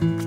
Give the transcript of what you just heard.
Bye.